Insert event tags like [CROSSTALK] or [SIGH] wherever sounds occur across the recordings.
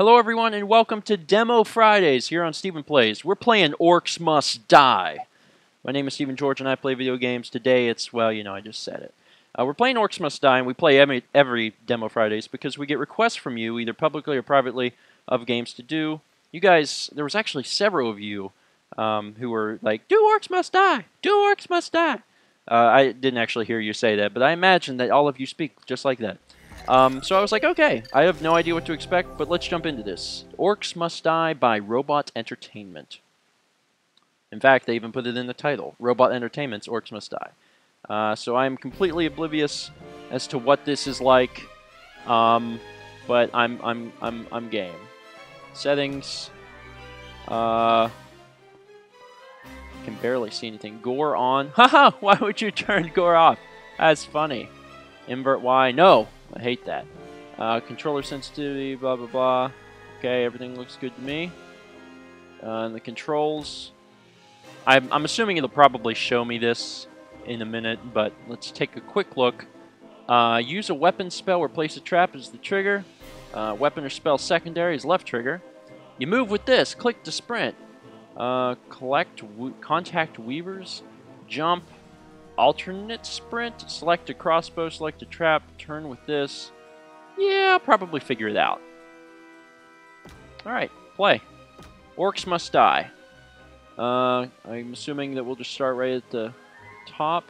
Hello, everyone, and welcome to Demo Fridays here on Stephen Plays. We're playing Orcs Must Die. My name is Stephen Georg, and I play video games. Today, it's, well, you know, I just said it. Uh, we're playing Orcs Must Die, and we play every, every Demo Fridays because we get requests from you, either publicly or privately, of games to do. You guys, there was actually several of you um, who were like, do Orcs Must Die! Do Orcs Must Die! Uh, I didn't actually hear you say that, but I imagine that all of you speak just like that. Um, so I was like, okay, I have no idea what to expect, but let's jump into this. Orcs Must Die by Robot Entertainment. In fact, they even put it in the title, Robot Entertainment's Orcs Must Die. Uh, so I'm completely oblivious as to what this is like, um, but I'm, I'm, I'm, I'm game. Settings, uh, can barely see anything. Gore on. [LAUGHS] Haha, why would you turn gore off? That's funny. Invert Y, no. I hate that. Uh, controller sensitivity, blah, blah, blah. Okay, everything looks good to me. Uh, and the controls. I'm, I'm assuming it'll probably show me this in a minute, but let's take a quick look. Uh, use a weapon spell or place a trap is the trigger. Uh, weapon or spell secondary is left trigger. You move with this. Click to sprint. Uh, collect, contact weavers. Jump, alternate sprint, select a crossbow, select a trap, turn with this. Yeah, I'll probably figure it out. Alright, play. Orcs must die. Uh, I'm assuming that we'll just start right at the top.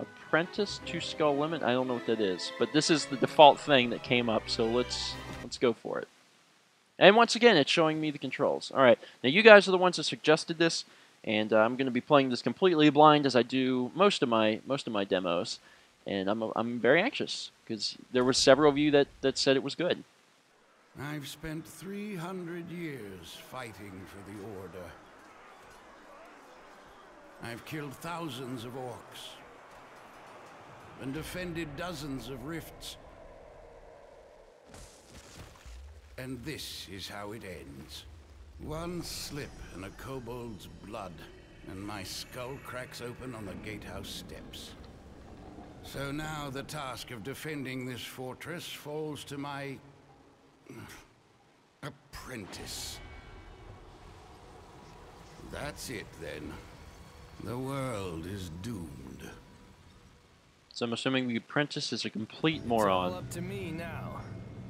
Apprentice, two skull limit. I don't know what that is, but this is the default thing that came up, so let's let's go for it. And once again, it's showing me the controls. All right, now you guys are the ones that suggested this and uh, I'm going to be playing this completely blind as I do most of my most of my demos, and I'm I'm very anxious because there were several of you that that said it was good. I've spent 300 years fighting for the Order. I've killed thousands of orcs and defended dozens of rifts. And this is how it ends. One slip and a kobold's blood, and my skull cracks open on the gatehouse steps. So now the task of defending this fortress falls to my... [SIGHS] apprentice. That's it, then. The world is doomed. So I'm assuming the apprentice is a complete moron. It's all up to me now.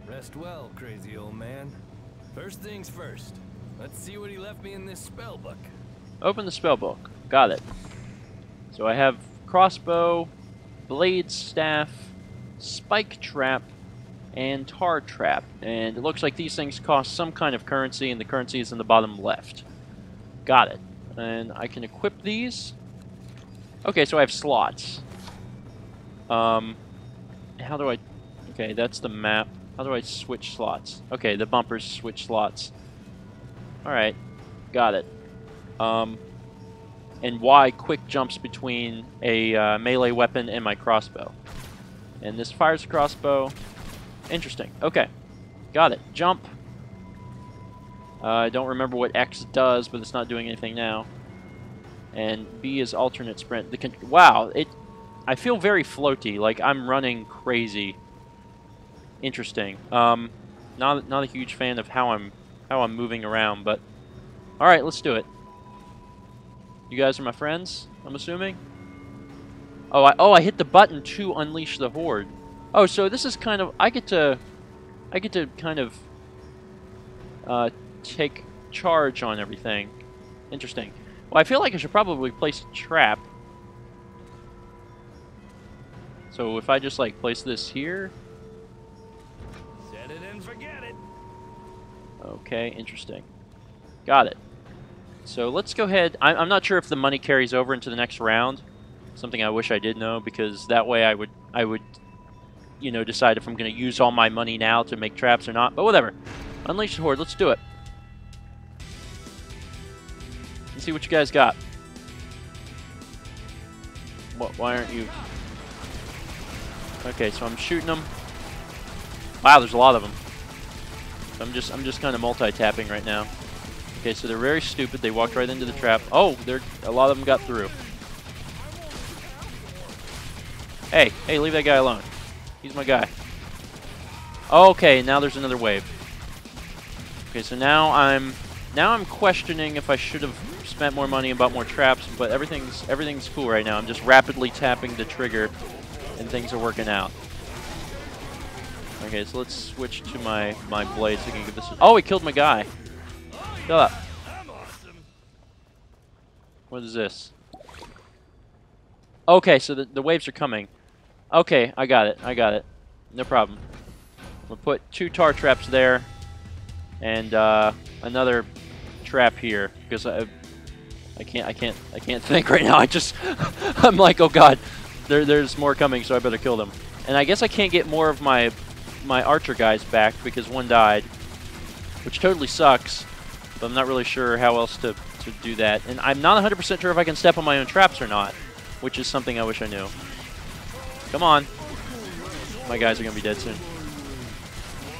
Rest well, crazy old man. First things first. Let's see what he left me in this spell book. Open the spell book. Got it. So I have crossbow, blade staff, spike trap, and tar trap. And it looks like these things cost some kind of currency, and the currency is in the bottom left. Got it. And I can equip these. Okay, so I have slots. Um, how do I... Okay, that's the map. How do I switch slots? Okay, the bumpers switch slots. Alright, got it. Um, and Y quick jumps between a uh, melee weapon and my crossbow. And this fires crossbow. Interesting. Okay, got it. Jump. Uh, I don't remember what X does, but it's not doing anything now. And B is alternate sprint. The wow, it. I feel very floaty, like I'm running crazy. Interesting. Um, not not a huge fan of how I'm how I'm moving around, but... Alright, let's do it. You guys are my friends, I'm assuming? Oh, I, oh, I hit the button to unleash the horde. Oh, so this is kind of... I get to... I get to kind of... Uh, take charge on everything. Interesting. Well, I feel like I should probably place a trap. So if I just, like, place this here... Okay, interesting. Got it. So let's go ahead. I'm, I'm not sure if the money carries over into the next round. Something I wish I did know because that way I would I would you know decide if I'm going to use all my money now to make traps or not. But whatever. Unleash the horde. Let's do it. Let's see what you guys got. What? Why aren't you? Okay, so I'm shooting them. Wow, there's a lot of them. I'm just I'm just kind of multi-tapping right now. Okay, so they're very stupid. They walked right into the trap. Oh, they're a lot of them got through. Hey, hey, leave that guy alone. He's my guy. Okay, now there's another wave. Okay, so now I'm now I'm questioning if I should have spent more money and bought more traps, but everything's everything's cool right now. I'm just rapidly tapping the trigger, and things are working out. Okay, so let's switch to my my blade so I can give this. Oh, he killed my guy. Shut up. What is this? Okay, so the, the waves are coming. Okay, I got it. I got it. No problem. We'll put two tar traps there, and uh, another trap here because I, I can't, I can't, I can't [LAUGHS] think right now. I just, [LAUGHS] I'm like, oh god, there, there's more coming, so I better kill them. And I guess I can't get more of my, my archer guys back because one died, which totally sucks. But I'm not really sure how else to, to do that. And I'm not 100% sure if I can step on my own traps or not, which is something I wish I knew. Come on. My guys are going to be dead soon.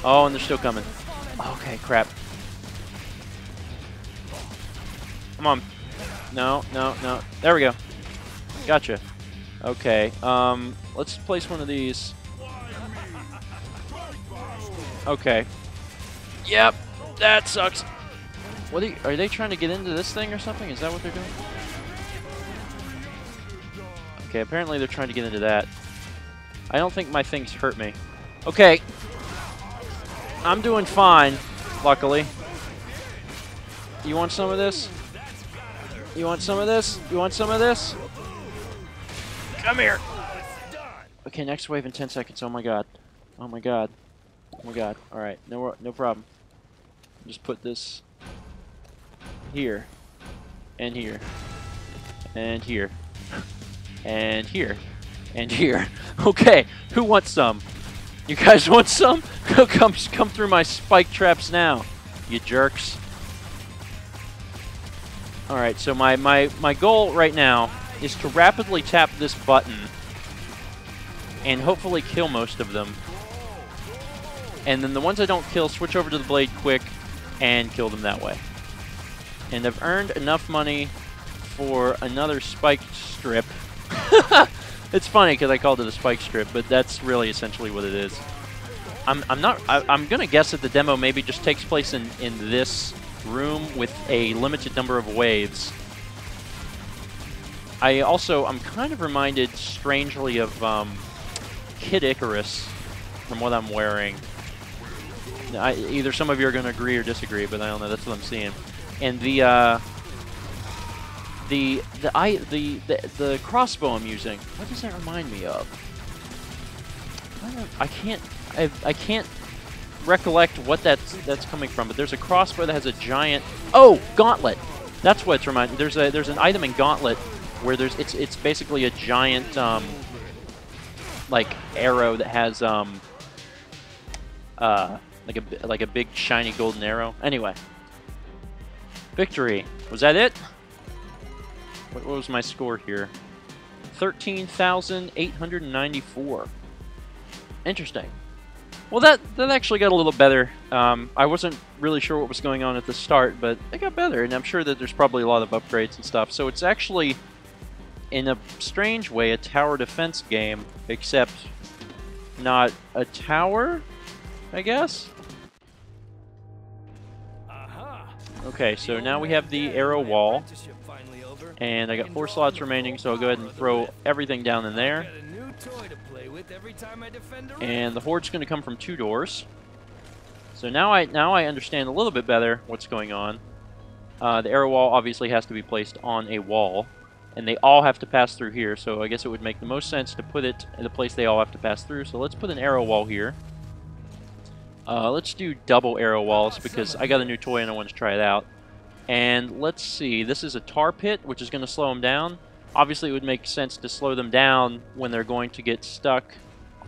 Oh, and they're still coming. Okay, crap. Come on. No, no, no. There we go. Gotcha. Okay, um, let's place one of these. Okay. Yep, that sucks. What are, you, are they trying to get into this thing or something? Is that what they're doing? Okay, apparently they're trying to get into that. I don't think my things hurt me. Okay. I'm doing fine, luckily. You want some of this? You want some of this? You want some of this? Come here. Okay, next wave in 10 seconds. Oh my god. Oh my god. Oh my god. Alright, no, no problem. Just put this here. And here. And here. And here. And here. [LAUGHS] Okay, who wants some? You guys want some? [LAUGHS] come, come through my spike traps now, you jerks. Alright, so my, my, my goal right now is to rapidly tap this button and hopefully kill most of them. And then the ones I don't kill, switch over to the blade quick and kill them that way. And I've earned enough money for another spiked strip. [LAUGHS] it's funny because I called it a spike strip, but that's really essentially what it is. I'm, I'm not. I, am gonna guess that the demo maybe just takes place in in this room with a limited number of waves. I also I'm kind of reminded strangely of um, Kid Icarus from what I'm wearing. I, either some of you are going to agree or disagree, but I don't know. That's what I'm seeing. And the uh, the the I the, the the crossbow I'm using. What does that remind me of? I, I can't I I can't recollect what that's that's coming from. But there's a crossbow that has a giant. Oh, gauntlet. That's what it's reminding. There's a there's an item in gauntlet where there's it's it's basically a giant um like arrow that has um uh like a like a big shiny golden arrow. Anyway, victory. Was that it? What, what was my score here? 13,894. Interesting. Well, that, that actually got a little better. Um, I wasn't really sure what was going on at the start, but it got better, and I'm sure that there's probably a lot of upgrades and stuff. So it's actually, in a strange way, a tower defense game, except not a tower, I guess? Okay, so now we have the arrow wall. And I got four slots remaining, so I'll go ahead and throw everything down in there. And the horde's going to come from two doors. So now I now I understand a little bit better what's going on. Uh, the arrow wall obviously has to be placed on a wall, and they all have to pass through here, so I guess it would make the most sense to put it in the place they all have to pass through. So let's put an arrow wall here. Uh, let's do double arrow walls because I got a new toy and I want to try it out. And let's see, this is a tar pit, which is going to slow them down. Obviously, it would make sense to slow them down when they're going to get stuck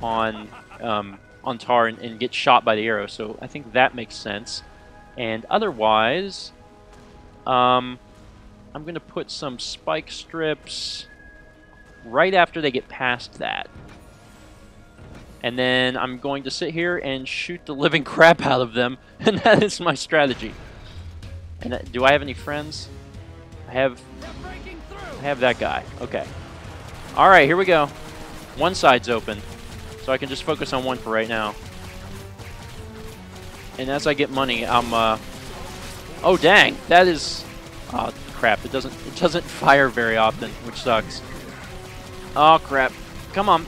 on um, on tar and, and, get shot by the arrow. So I think that makes sense. And otherwise, um, I'm going to put some spike strips right after they get past that. And then I'm going to sit here and shoot the living [LAUGHS] crap out of them, [LAUGHS] and that is my strategy. And do I have any friends? I have I have that guy. Okay. All right, here we go. One side's open, so I can just focus on one for right now. And as I get money, I'm uh, Oh dang, that is. Oh crap! It doesn't. It doesn't [LAUGHS] fire very often, which sucks. Oh crap! Come on.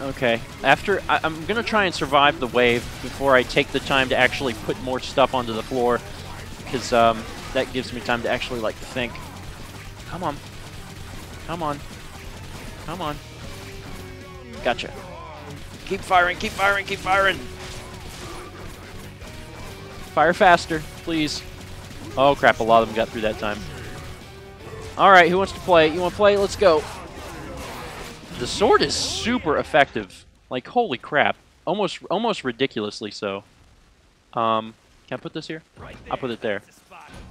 Okay. After I, I'm gonna try and survive the wave before I take the time to actually put more stuff onto the floor, because um, that gives me time to actually like think. Come on. Come on. Come on. Gotcha. Keep firing, keep firing, keep firing. Fire faster, please. Oh crap, a lot of them got through that time. Alright, who wants to play? You want to play? Let's go. The sword is super effective. Like, holy crap. Almost almost ridiculously so. Um, can I put this here? I'll put it there.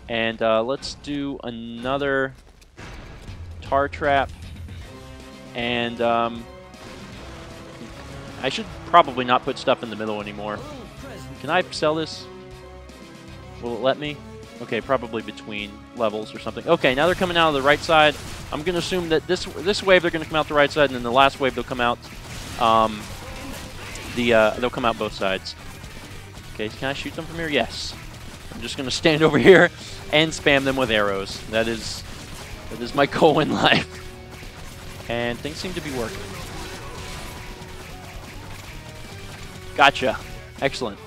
And uh, let's do another tar trap. And um, I should probably not put stuff in the middle anymore. Can I sell this? Will it let me? Okay, probably between levels or something. Okay, now they're coming out of the right side. I'm going to assume that this this wave they're going to come out the right side, and then the last wave they'll come out um, the uh, they'll come out both sides. Okay, can I shoot them from here? Yes. I'm just going to stand [LAUGHS] over here and spam them with arrows. That is that is my [LAUGHS] goal in life. And things seem to be working. Gotcha. Excellent.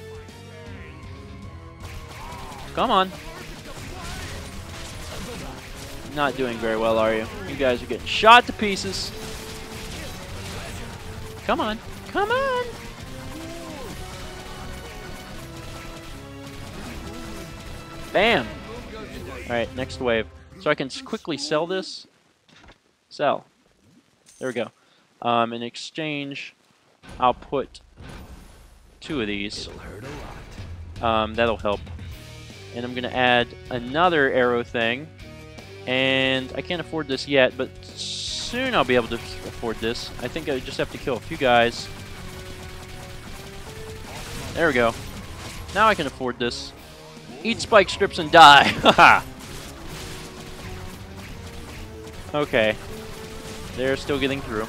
Come on. Not doing very well, are you? You guys are getting shot to pieces. Come on. Come on. Bam. Alright, next wave. So I can quickly sell this. Sell. There we go. Um, in exchange, I'll put two of these. Um, that'll help. And I'm going to add another arrow thing. And I can't afford this yet, but soon I'll be able to afford this. I think I just have to kill a few guys. There we go. Now I can afford this. Eat spike strips and die. [LAUGHS] Okay. They're still getting through.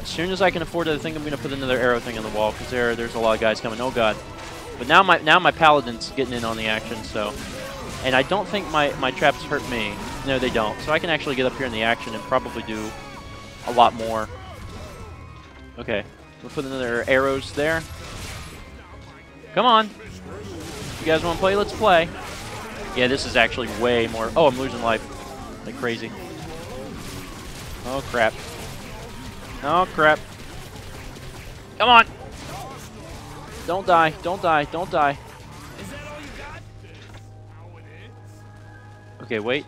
As soon as I can afford it, I think I'm going to put another arrow thing on the wall because there, there's a lot of guys coming. Oh god. But now my now my paladin's getting in on the action, so. And I don't think my, my traps hurt me. No, they don't. So I can actually get up here in the action and probably do a lot more. Okay. We'll put another arrows there. Come on. You guys want to play? Let's play. Yeah, this is actually way more... Oh, I'm losing life. Like crazy. Oh, crap. Oh, crap. Come on. Don't die. Don't die. Don't die. Okay, wait.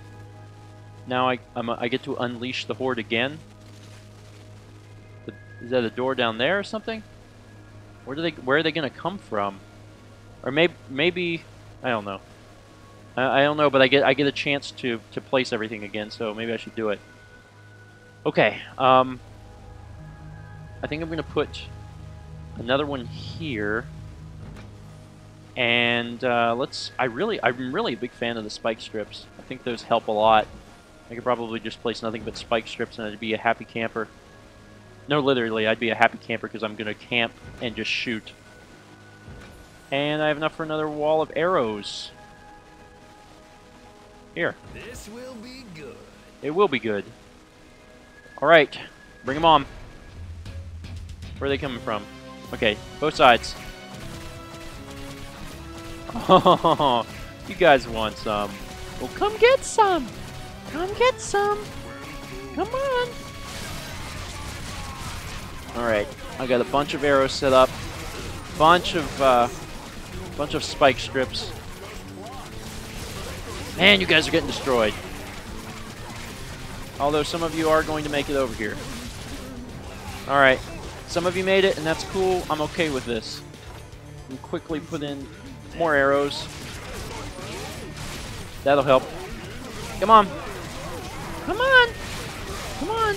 Now I I'm, I get to unleash the horde again. Is that a door down there or something? Where do they? Where are they gonna come from? Or maybe maybe I don't know. I, I don't know, but I get I get a chance to to place everything again, so maybe I should do it. Okay. Um. I think I'm gonna put another one here. And uh, let's. I really, I'm really a big fan of the spike strips. I think those help a lot. I could probably just place nothing but spike strips and I'd be a happy camper. No, literally, I'd be a happy camper because I'm going to camp and just shoot. And I have enough for another wall of arrows. Here. This will be good. It will be good. Alright, bring them on. Where are they coming from? Okay, both sides. Oh, [LAUGHS] you guys want some. Well, come get some. Come get some. Come on. Alright, I got a bunch of arrows set up. Bunch of, uh, bunch of spike strips. Man, you guys are getting destroyed. Although some of you are going to make it over here. Alright, some of you made it, and that's cool. I'm okay with this. And quickly put in more arrows. That'll help. Come on. Come on. Come on.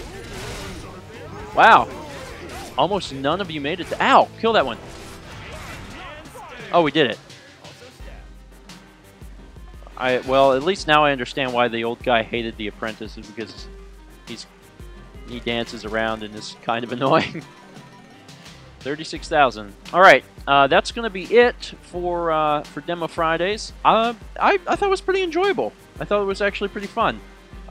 Wow. Almost none of you made it. To Ow! Kill that one. Oh, we did it. I well, at least now I understand why the old guy hated the apprentice because he's he dances around and is kind of [LAUGHS] annoying. Thirty-six thousand. All right, uh, that's going to be it for uh, for Demo Fridays. Uh, I I thought it was pretty enjoyable. I thought it was actually pretty fun.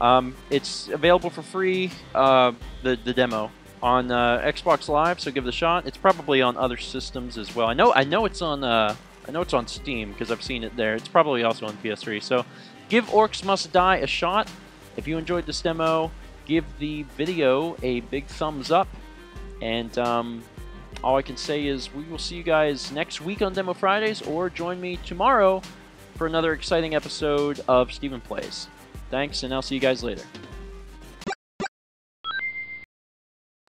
Um, it's available for free. Uh, the the demo on uh, Xbox Live, so give it a shot. It's probably on other systems as well. I know I know it's on uh, I know it's on Steam because I've seen it there. It's probably also on PS3. So give Orcs Must Die a shot. If you enjoyed this demo, give the video a big thumbs up. And um, all I can say is we will see you guys next week on Demo Fridays, or join me tomorrow for another exciting episode of Stephen Plays. Thanks, and I'll see you guys later.